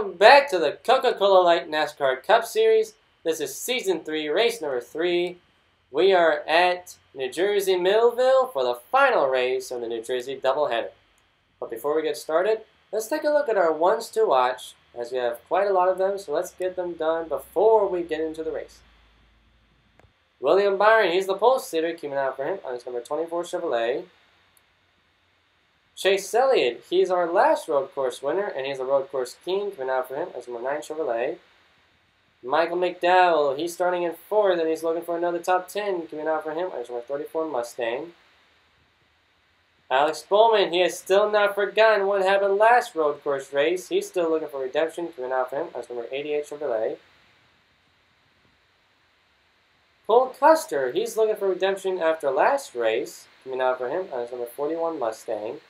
Welcome back to the Coca-Cola Lite NASCAR Cup Series. This is Season 3, race number 3. We are at New Jersey Millville for the final race of the New Jersey doubleheader. But before we get started, let's take a look at our ones to watch, as we have quite a lot of them, so let's get them done before we get into the race. William Byron, he's the pole sitter, keeping out for him on his number 24 Chevrolet. Chase Elliott, he's our last road course winner, and he's a road course king, coming out for him as number 9 Chevrolet. Michael McDowell, he's starting in fourth, and he's looking for another top 10, coming out for him as number 34 Mustang. Alex Bowman, he has still not forgotten what happened last road course race. He's still looking for redemption, coming out for him as number 88 Chevrolet. Cole Custer, he's looking for redemption after last race, coming out for him as number 41 Mustang.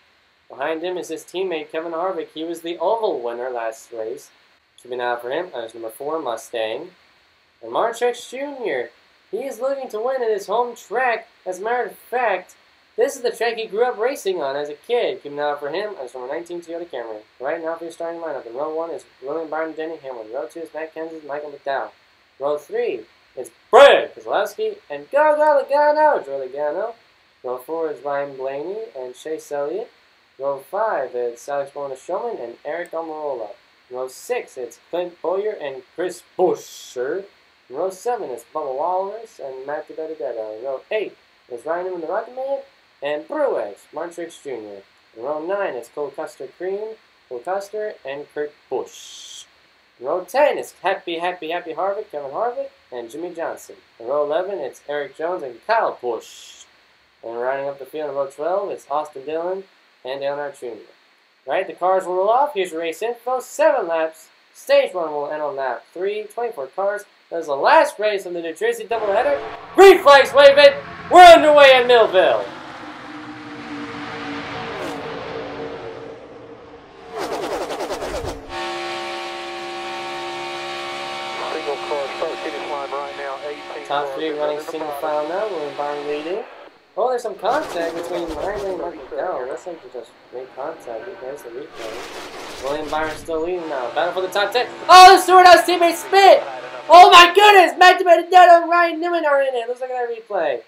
Behind him is his teammate Kevin Harvick. He was the oval winner last race. Keeping out for him as number 4 Mustang. And Marchex Jr. He is looking to win at his home track. As a matter of fact, this is the track he grew up racing on as a kid. Keeping out for him as number 19 Toyota Camry. Right now for your starting lineup. In row 1 is William Byron Denny Hamlin. Row 2 is Matt Kenseth Michael McDowell. Row 3 is Brad Keselowski and Go Go Logano, Joe Logano. Row 4 is Ryan Blaney and Chase Elliott. Row 5, it's Alex Showman and Aric Almirola. row 6, it's Clint Bowyer and Chris Buescher. row 7, it's Bubba Wallace and Matt DiBenedetto. row 8, it's Ryan Newman the Rocket Man and Bruex, Martrix Jr. Row 9, it's Cole Custer Cream, Cole Custer, and Kurt Busch. Row 10, it's Happy, Happy, Happy Harvick, Kevin Harvick, and Jimmie Johnson. Row 11, it's Erik Jones and Kyle Busch. And rounding up the field in row 12, it's Austin Dillon, and Dale Earnhardt Jr. Right, the cars will roll off. Here's your race info. Seven laps. Stage one will end on lap three. 24 cars. That is the last race of the New Jersey doubleheader. Green flags waving. We're underway in Millville. Top three running single file now. William Byron leading. Oh, there's some contact between Byron and McDowell. That's like to just make contact. There's the replay. William Byron still leading now. Battle for the top 10. Oh, the Stewart-Haas teammate spit! Oh my goodness! Matt DiBenedetto and Ryan Newman are in it. Let's look at that replay.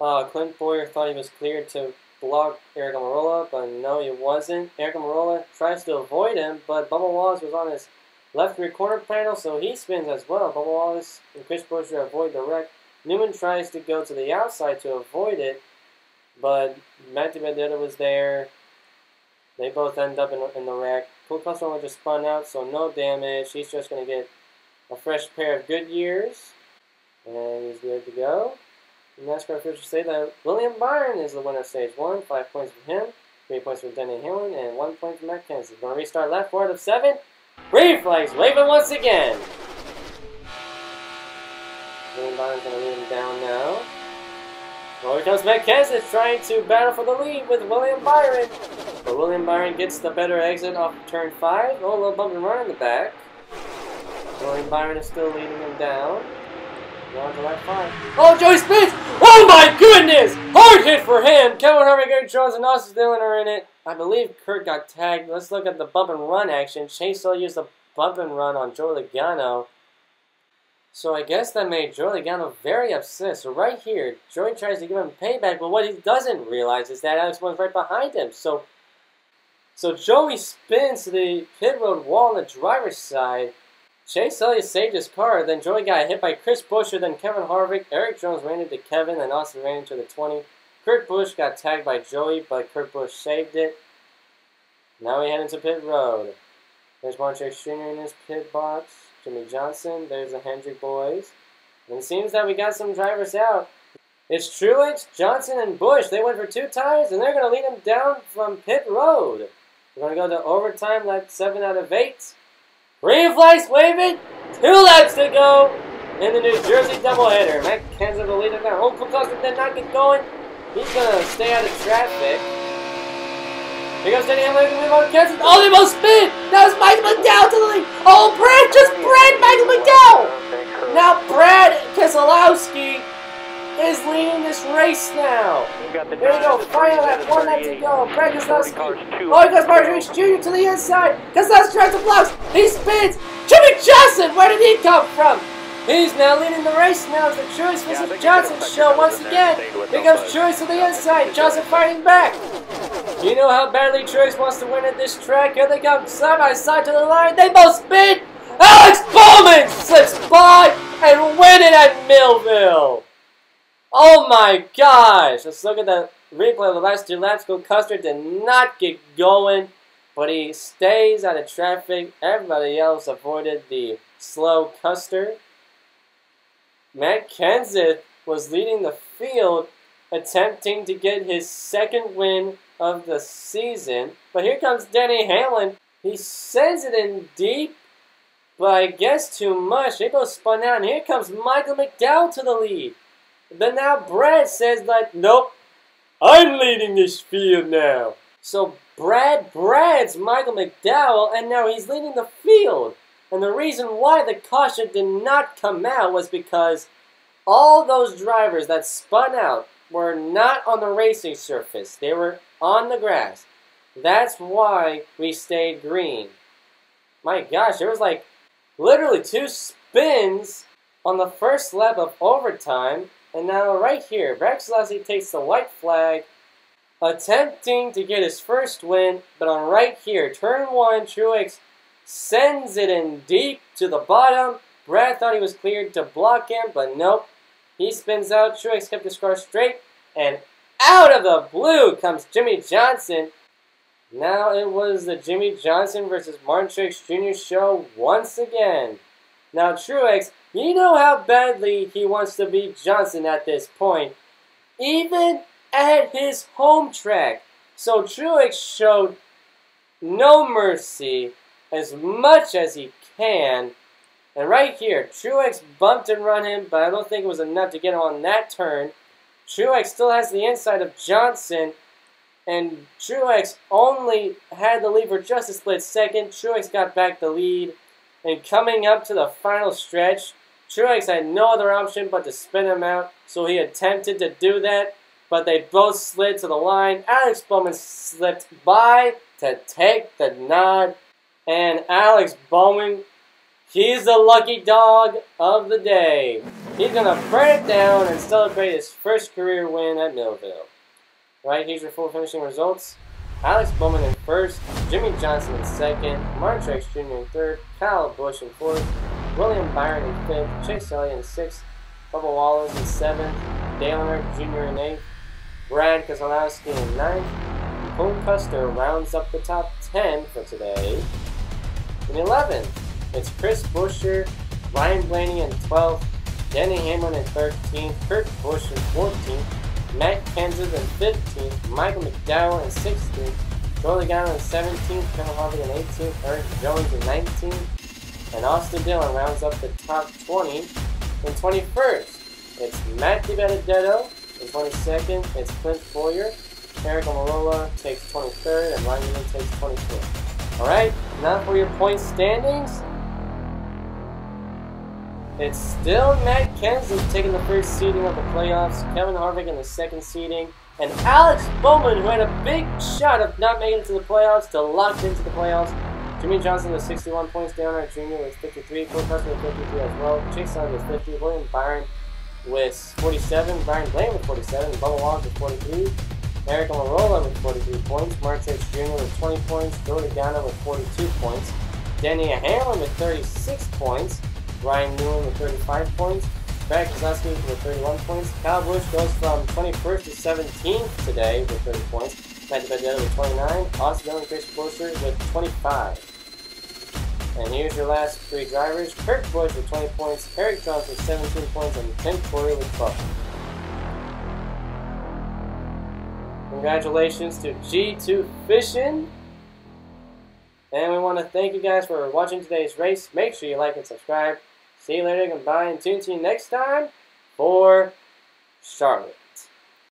Uh, Clint Bowyer thought he was cleared to block Aric Almirola, but no, he wasn't. Aric Almirola tries to avoid him, but Bubba Wallace was on his left rear corner panel, so he spins as well. Bubba Wallace and Chris Buescher avoid the wreck. Newman tries to go to the outside to avoid it, but Matt DiBenedetto was there. They both end up in, in the wreck. Custer just spun out, so no damage. He's just going to get a fresh pair of Goodyears. And he's good to go. The NASCAR officials say that William Byron is the winner of stage one. Five points for him, three points for Denny Hamlin, and one point for Matt Kenseth. Going to restart left forward of seven. Green flags waving once again. Byron's going to lead him down now. Well, here comes Matt trying to battle for the lead with William Byron. But William Byron gets the better exit off turn 5. Oh, a little bump and run in the back. William Byron is still leading him down. Down to lap 5. Oh, Joey Spence! Oh my goodness! Hard hit for him! Kevin Harvick, Erik Jones, and Austin Dillon are in it. I believe Kurt got tagged. Let's look at the bump and run action. Chase used the bump and run on Joe Logano. So I guess that made Joey Logano very upset. So right here, Joey tries to give him payback, but what he doesn't realize is that Alex was right behind him. So, so Joey spins to the pit road wall on the driver's side. Chase Elliott saved his car. Then Joey got hit by Chris Buescher, then Kevin Harvick. Erik Jones ran into Kevin, and Austin ran into the 20. Kurt Busch got tagged by Joey, but Kurt Busch saved it. Now we head into pit road. There's Marchex Jr. in his pit box. Jimmie Johnson. There's the Hendrick boys. And it seems that we got some drivers out. It's Truex, Johnson, and Busch. They went for two tires, and they're going to lead them down from pit road. We're going to go to overtime, lap 7 out of 8. Green flags waving. Two laps to go in the New Jersey doubleheader. Matt Kenseth will lead them down. Home Custer did not get going. He's going to stay out of traffic. Here goes Denny Hamlin with on Kenseth. Oh, they both spin. That was Michael McDowell to the lead. Oh, Brad just Brad Michael McDowell. Now Brad Keselowski is leading this this race now. Got the There you go, nine, the final three, lap, one lap to 38, go. Brad Keselowski. Oh, he goes Martin Truex Jr. to the inside. Keselowski tries to blocks. He spins. Jimmie Johnson, where did he come from? He's now leading the race now. It's the Yeah, I versus think Johnson show once again. Here comes Truex to the inside. Johnson fighting back. You know how badly Truex wants to win at this track. Here they come side by side to the line. They both spin. Alex Bowman slips by and win it at Millville. Oh my gosh! Let's look at the replay of the last two laps. Go Custer did not get going, but he stays out of traffic. Everybody else avoided the slow Custer. Matt Kenseth was leading the field, attempting to get his second win of the season. But here comes Denny Hamlin. He sends it in deep, but I guess too much. It goes spun out, and here comes Michael McDowell to the lead. But now Brad says that, nope, I'm leading this field now. So Brad Brad's Michael McDowell, and now he's leading the field. And the reason why the caution did not come out was because all those drivers that spun out were not on the racing surface. They were on the grass. That's why we stayed green. My gosh, there was like literally two spins on the first lap of overtime. And now right here, Rex Lassie takes the white flag, attempting to get his first win. But on right here, turn one, Truex sends it in deep to the bottom. Brad thought he was cleared to block him, but nope. He spins out. Truex kept his car straight, and out of the blue comes Jimmie Johnson. Now it was the Jimmie Johnson versus Martin Truex Jr. show once again. Now Truex, you know how badly he wants to beat Johnson at this point, even at his home track. So Truex showed no mercy as much as he can. And right here, Truex bumped and run him, but I don't think it was enough to get him on that turn. Truex still has the inside of Johnson, and Truex only had the lead for just a split second. Truex got back the lead, and coming up to the final stretch, Truex had no other option but to spin him out, so he attempted to do that, but they both slid to the line. Alex Bowman slipped by to take the nod, and Alex Bowman He's the lucky dog of the day. He's gonna burn it down and celebrate his first career win at Millville. Right, here's your full finishing results. Alex Bowman in first, Jimmie Johnson in second, Martin Truex Jr. in third, Kyle Busch in fourth, William Byron in fifth, Chase Elliott in sixth, Bubba Wallace in seventh, Dale Earnhardt Jr. in eighth, Brad Keselowski in ninth, Cole Custer rounds up the top 10 for today. In 11th, it's Chris Buescher, Ryan Blaney in 12th, Denny Hamlin in 13th, Kurt Busch in 14th, Matt Kenseth in 15th, Michael McDowell in 16th, Joey Logano in 17th, Kevin Harvick in 18th, Erik Jones in 19th, and Austin Dillon rounds up the top 20 in 21st. It's Matt DiBenedetto in 22nd, it's Clint Bowyer, Aric Almirola takes 23rd, and Ryan Newman takes 24th. Alright, now for your point standings. It's still Matt Kenseth taking the first seeding of the playoffs, Kevin Harvick in the second seeding, and Alex Bowman, who had a big shot of not making it to the playoffs, to locked into the playoffs. Jimmie Johnson with 61 points, Dale Jr. with 53, Cole Custer with 53 as well, Chase Elliott with 50, William Byron with 47, Ryan Blaney with 47, Bubba Wallace with 43, Aric Almirola with 43 points, Martin Truex Jr. with 20 points, Joey Logano with 42 points, Danny Hamlin with 36 points, Ryan Newman with 35 points, Brad Keselowski with 31 points, Kyle Busch goes from 21st to 17th today with 30 points, Matt DiBenedetto with 29, Austin Dillon and Chris Buescher with 25. And here's your last three drivers. Kurt Busch with 20 points, Erik Jones with 17 points, and Tim Corey with 12. Congratulations to G2 Fishing. And we want to thank you guys for watching today's race. Make sure you like and subscribe. See you later, goodbye, and tune to you next time for Charlotte.